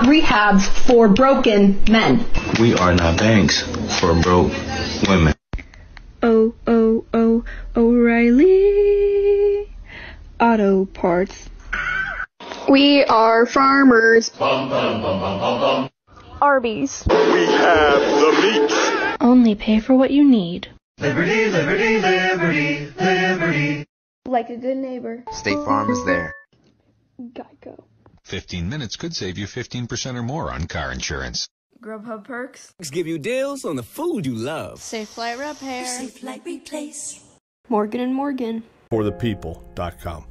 rehabs for broken men. We are not banks for broke women. Oh, oh, oh, O'Reilly Auto Parts. We are farmers. Arby's. We have the meats. Only pay for what you need. Liberty, liberty, liberty, liberty. Like a good neighbor. State Farm is there. Geico. 15 minutes could save you 15% or more on car insurance. Grubhub perks. Give you deals on the food you love. Safelite repair. Safelite replace. Morgan and Morgan. For the people.com.